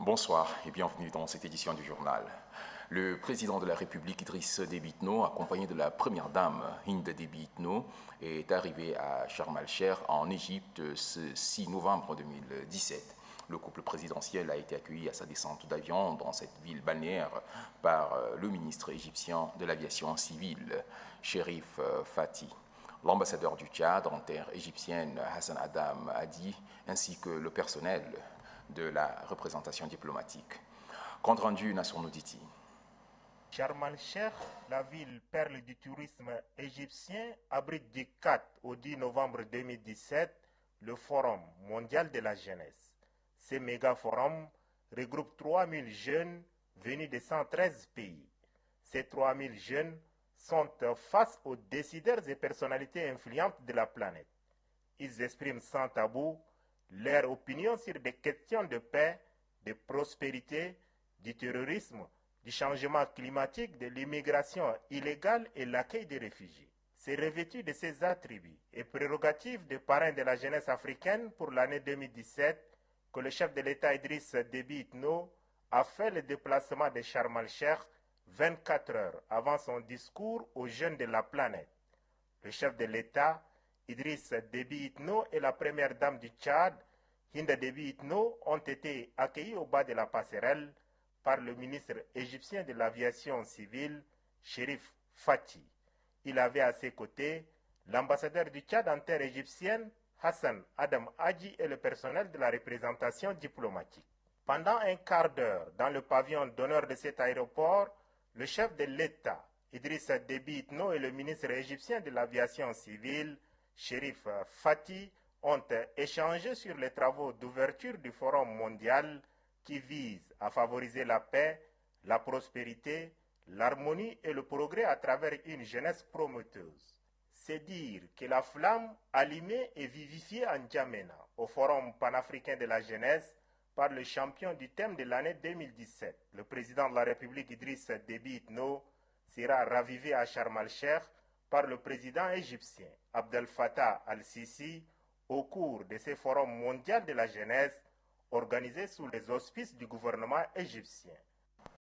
Bonsoir et bienvenue dans cette édition du journal. Le président de la République, Idriss Déby Itno, accompagné de la première dame, Hind Déby Itno, est arrivé à Sharm el-Sheikh en Égypte ce 6 novembre 2017. Le couple présidentiel a été accueilli à sa descente d'avion dans cette ville balnéaire par le ministre égyptien de l'aviation civile, Sherif euh, Fati. L'ambassadeur du Tchad en terre égyptienne, Hassan Adam Hadi, ainsi que le personnel de la représentation diplomatique. Compte rendu Nassour Nouditi. Sharm la ville perle du tourisme égyptien, abrite du 4 au 10 novembre 2017 le Forum mondial de la jeunesse. Ce méga forum regroupe 3000 jeunes venus de 113 pays. Ces 3000 jeunes sont face aux décideurs et personnalités influentes de la planète. Ils expriment sans tabou leur opinion sur des questions de paix, de prospérité, du terrorisme, du changement climatique, de l'immigration illégale et l'accueil des réfugiés. C'est revêtu de ces attributs et prérogatives de parrain de la jeunesse africaine pour l'année 2017 que le chef de l'État Idriss Déby Itno a fait le déplacement de Sharm el-Sheikh 24 heures avant son discours aux jeunes de la planète. Le chef de l'État Idriss Déby Itno et la première dame du Tchad, Hinda Déby Itno, ont été accueillis au bas de la passerelle par le ministre égyptien de l'aviation civile, Sherif Fati. Il avait à ses côtés l'ambassadeur du Tchad en terre égyptienne, Hassan Adam Hadji et le personnel de la représentation diplomatique. Pendant un quart d'heure, dans le pavillon d'honneur de cet aéroport, le chef de l'État, Idriss Déby Itno, et le ministre égyptien de l'aviation civile, Sherif Fati, ont échangé sur les travaux d'ouverture du Forum mondial qui vise à favoriser la paix, la prospérité, l'harmonie et le progrès à travers une jeunesse promoteuse. C'est dire que la flamme allumée et vivifiée en Djamena au Forum panafricain de la jeunesse par le champion du thème de l'année 2017, le président de la République Idriss Déby Itno, sera ravivé à Sharm par le président égyptien Abdel Fattah al-Sisi au cours de ce forum mondial de la jeunesse organisé sous les auspices du gouvernement égyptien.